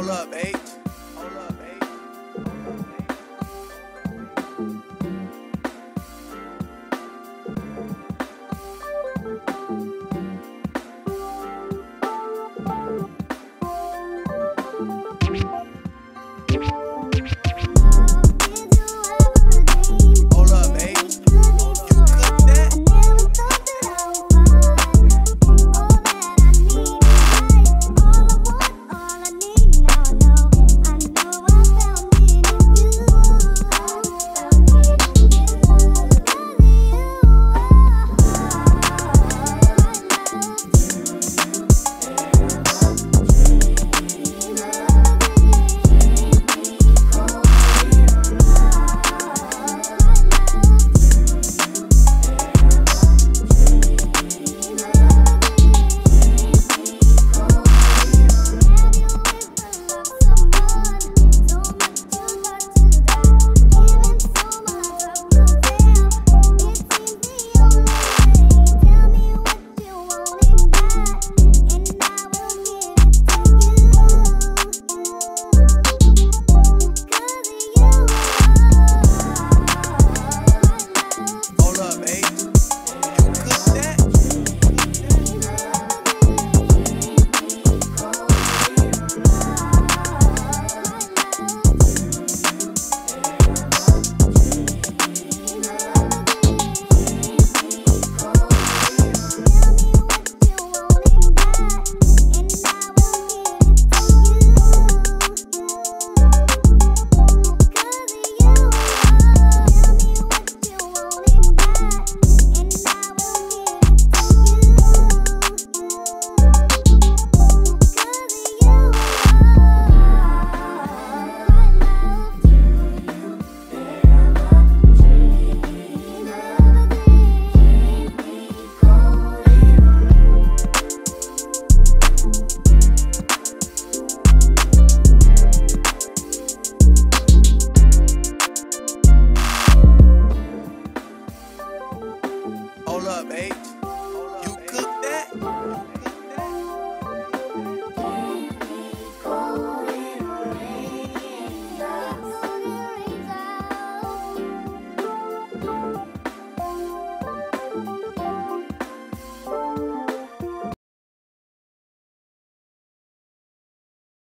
Hold up, eight.